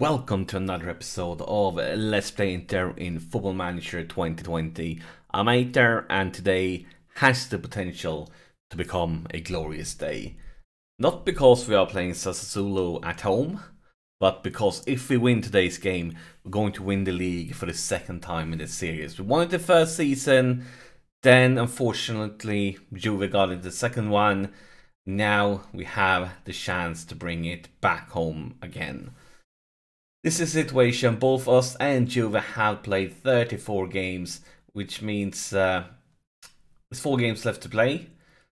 Welcome to another episode of Let's Play Inter in Football Manager 2020. I'm Ater and today has the potential to become a glorious day. Not because we are playing Sassuolo at home, but because if we win today's game, we're going to win the league for the second time in this series. We won it the first season, then unfortunately Juve got it the second one. Now we have the chance to bring it back home again. This is a situation both us and Juve have played 34 games, which means uh, there's 4 games left to play.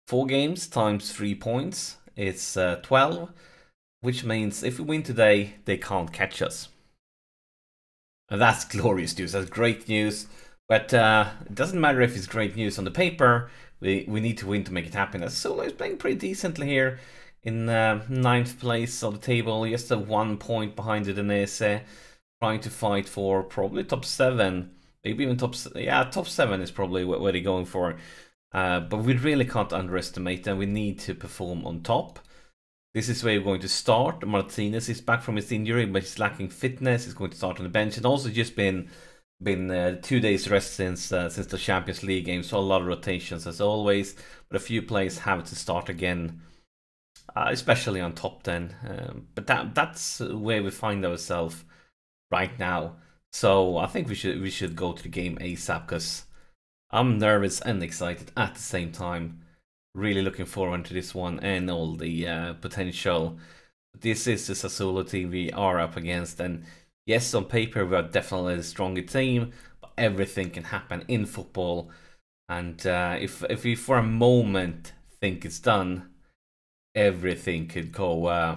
4 games times 3 points, it's uh, 12, which means if we win today, they can't catch us. And that's glorious news, that's great news. But uh, it doesn't matter if it's great news on the paper, we, we need to win to make it happen. Sassuolo is playing pretty decently here in uh, ninth place on the table, just a one point behind Udinese, trying to fight for probably top seven, maybe even top yeah top seven is probably what, what they're going for. Uh, but we really can't underestimate them. We need to perform on top. This is where we're going to start. Martinez is back from his injury, but he's lacking fitness. He's going to start on the bench, and also just been been uh, two days rest since uh, since the Champions League game, so a lot of rotations as always. But a few players have to start again uh, especially on top 10. Um, but that that's where we find ourselves right now. So I think we should we should go to the game ASAP because I'm nervous and excited at the same time. Really looking forward to this one and all the uh, potential. This is the Sassuolo team we are up against, and yes, on paper we are definitely a stronger team, but everything can happen in football. And uh, if if we for a moment think it's done, everything could go uh,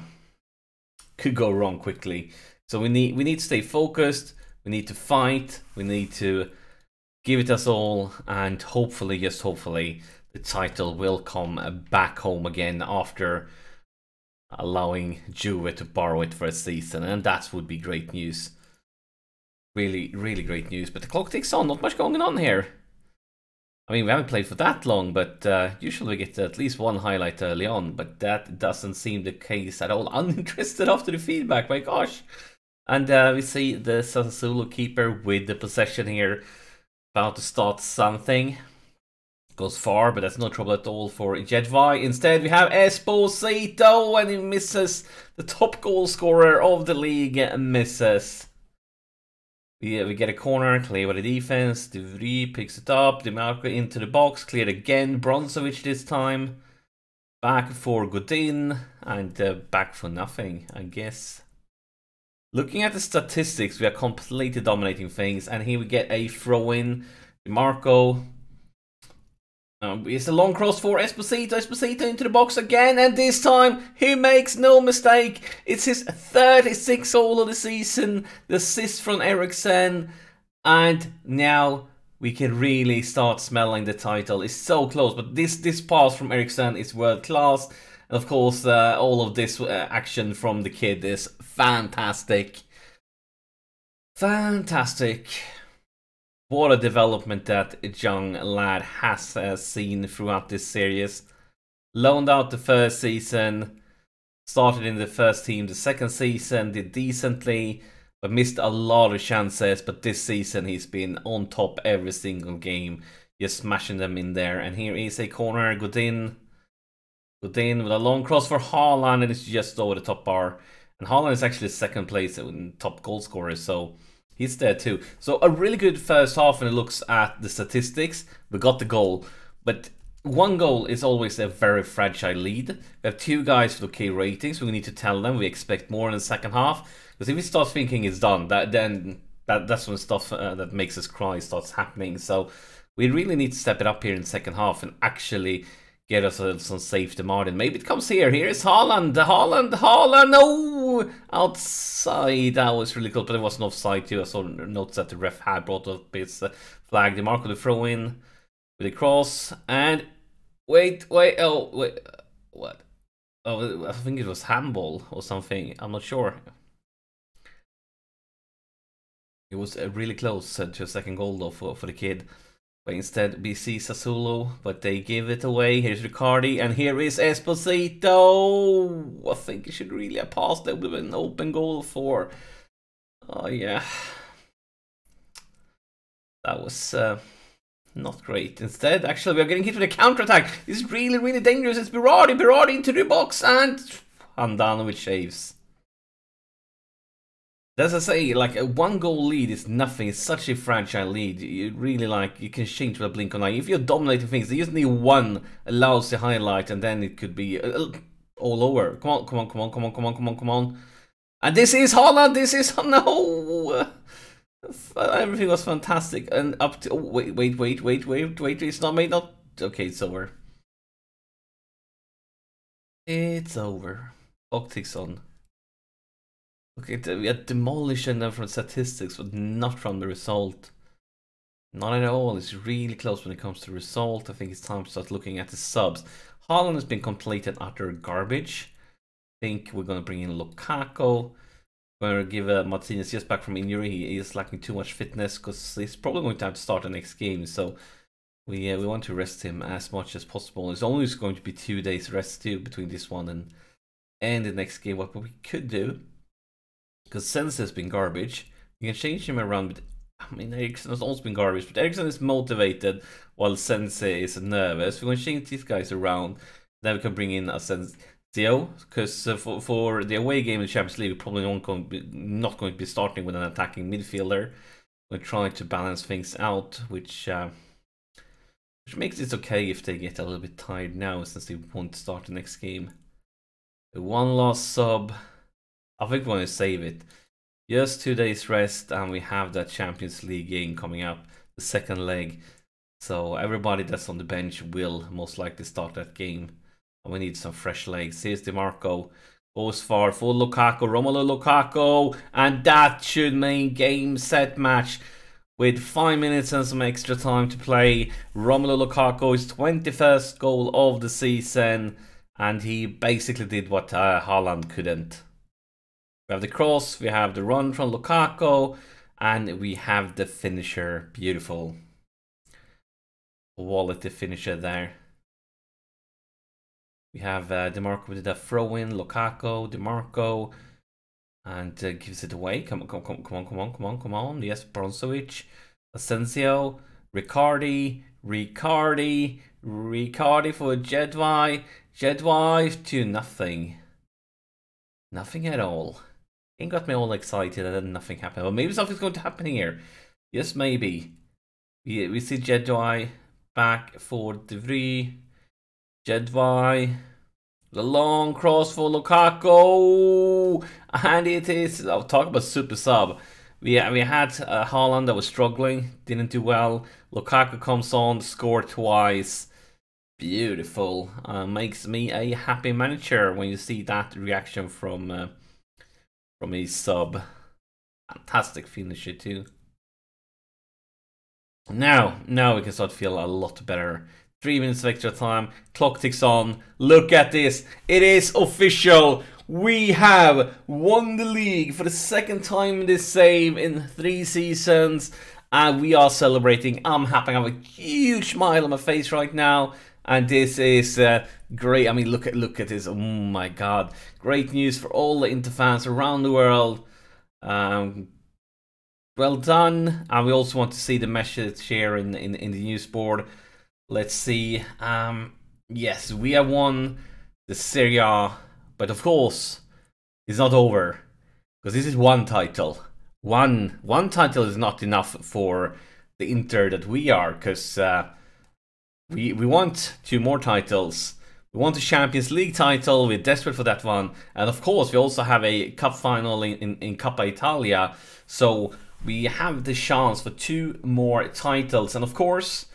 could go wrong quickly. So we need we need to stay focused. We need to fight. We need to give it us all, and hopefully, just hopefully, the title will come back home again after allowing Juve to borrow it for a season, and that would be great news. Really, really great news. But the clock ticks on. Not much going on here. I mean, we haven't played for that long, but uh, usually we get at least one highlight early on, but that doesn't seem the case at all. Uninterested after the feedback, my gosh. And uh, we see the Sassuolo keeper with the possession here, about to start something. Goes far, but that's no trouble at all for Jedvaj. Instead, we have Esposito, and he misses the top goal scorer of the league, misses. We, we get a corner, clear by the defense. De Vrij picks it up. Dimarco into the box, cleared again. Brozovic this time. Back for Godin and uh, back for nothing, I guess. Looking at the statistics, we are completely dominating things. And here we get a throw in. Dimarco um, it's a long cross for Esposito. Esposito into the box again, and this time he makes no mistake. It's his 36th goal of the season. The assist from Eriksen, and now we can really start smelling the title. It's so close, but this this pass from Eriksen is world class. And of course, uh, all of this uh, action from the kid is fantastic. Fantastic. What a development that young lad has uh, seen throughout this series. Loaned out the first season, started in the first team the second season, did decently, but missed a lot of chances. But this season he's been on top every single game, just smashing them in there. And here is a corner, Godin. Godin with a long cross for Haaland, and it's just over the top bar. And Haaland is actually second place in top goal scorers, so He's there too. So a really good first half when it looks at the statistics. We got the goal, but one goal is always a very fragile lead. We have two guys with okay ratings. We need to tell them we expect more in the second half. Because if we start thinking it's done, that then that that's when stuff uh, that makes us cry starts happening. So we really need to step it up here in the second half and actually get us some safety margin. Maybe it comes here. Here's Haaland. Haaland. Haaland. No! Outside. That was really cool, but it wasn't offside too. I saw notes that the ref had brought up his uh, flag. Dimarco to throw in with a cross. And wait, wait. Oh, wait. What? Oh, I think it was handball or something. I'm not sure. It was uh, really close uh, to a second goal though for, for the kid. But instead we see Sassuolo, but they give it away. Here's Riccardi, and here is Esposito. I think he should really have passed. Would have an open goal for Oh yeah. That was uh, not great. Instead, actually, we are getting hit with a counter-attack. This is really, really dangerous. It's Berardi, Berardi into the box, and Handanovic shaves. As I say, like a one goal lead is nothing. It's such a fragile lead. You really like you can change with a blink of an eye. If you're dominating things, they just need one lousy highlight, and then it could be uh, all over. Come on, come on, come on, come on, come on, come on, come on. And this is Haaland. This is no. Everything was fantastic, and up to oh, wait, wait, wait, wait, wait, wait. It's not made. Not okay. It's over. It's over. Optics on. Okay, we are demolishing them from statistics, but not from the result. Not at all. It's really close when it comes to result. I think it's time to start looking at the subs. Haaland has been completed utter garbage. I think we're going to bring in Lukaku. We're going to give uh, Martinez just back from injury. He is lacking too much fitness because he's probably going to have to start the next game. So we uh, we want to rest him as much as possible. It's only going to be two days rest too between this one and and the next game. What we could do because Sensi has been garbage. You can change him around with. I mean, Eriksen has also been garbage, but Eriksen is motivated while Sensi is nervous. We're going to change these guys around. Then we can bring in Asensio, because uh, for, for the away game in the Champions League, we're probably not going, to be, not going to be starting with an attacking midfielder. We're trying to balance things out, which uh, which makes it okay if they get a little bit tired now, since they won't start the next game. One last sub. I think we're going to save it. Just two days rest and we have that Champions League game coming up, the second leg. So everybody that's on the bench will most likely start that game. And we need some fresh legs. Here's Dimarco. Goes far, for Lukaku, Romelu Lukaku. And that should mean game, set, match. With 5 minutes and some extra time to play. Romelu Lukaku's 21st goal of the season. And he basically did what uh, Haaland couldn't. We have the cross, we have the run from Lukaku, and we have the finisher. Beautiful. Quality finisher there. We have uh, Dimarco with the throw in, Lukaku, Dimarco, and uh, gives it away. Come on, come on, come on, come on, come on, come on. Yes, Brozovic, Asensio, Riccardi, Riccardi, Riccardi for Jedvaj, Jedvaj to nothing. Nothing at all. It got me all excited and then nothing happened. Well, maybe something's going to happen here. Yes, maybe. We, we see Jedvaj back for De Vrij. Jedvaj. The long cross for Lukaku. And it is, I'll talk about super sub. We, we had uh, Haaland that was struggling, didn't do well. Lukaku comes on, scored twice. Beautiful. Uh, makes me a happy manager when you see that reaction from... Uh, from a sub. Fantastic finisher too. Now, now we can start to feel a lot better. Three minutes of extra time. Clock ticks on. Look at this. It is official. We have won the league for the second time in this save in three seasons. And we are celebrating. I'm happy. I have a huge smile on my face right now and this is uh, great. I mean, look at look at this. Oh my god, great news for all the Inter fans around the world. Um, well done, and we also want to see the message here in in, in the news board. Let's see. Um, yes, we have won the Serie A, but of course, it's not over because this is one title. One one title is not enough for the Inter that we are, because. Uh, we we want two more titles. We want a Champions League title. We're desperate for that one, and of course, we also have a cup final in in, in Coppa Italia. So we have the chance for two more titles, and of course,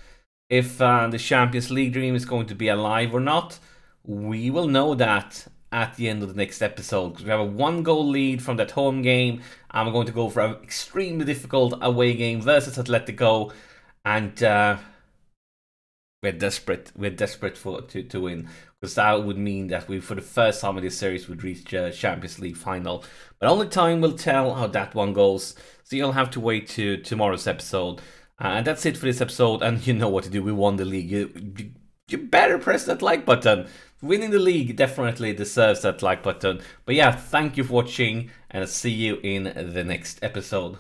if uh, the Champions League dream is going to be alive or not, we will know that at the end of the next episode we have a one goal lead from that home game we're going to go for an extremely difficult away game versus Atletico and uh, we're desperate. We're desperate for to, to win because that would mean that we, for the first time in this series, would reach Champions League final. But only time will tell how that one goes. So you'll have to wait to tomorrow's episode. Uh, and that's it for this episode. And you know what to do. We won the league. You, you, you better press that like button. winning the league definitely deserves that like button. But yeah, thank you for watching and I'll see you in the next episode.